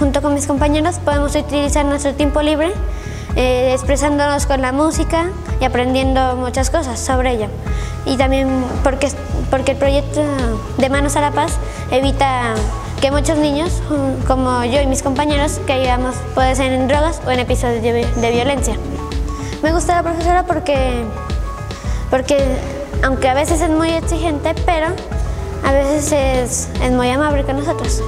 junto con mis compañeros podemos utilizar nuestro tiempo libre eh, expresándonos con la música y aprendiendo muchas cosas sobre ella. Y también porque, porque el proyecto de Manos a la Paz evita que muchos niños, como yo y mis compañeros, caigamos puede ser en drogas o en episodios de, de violencia. Me gusta la profesora porque, porque, aunque a veces es muy exigente, pero a veces es, es muy amable con nosotros.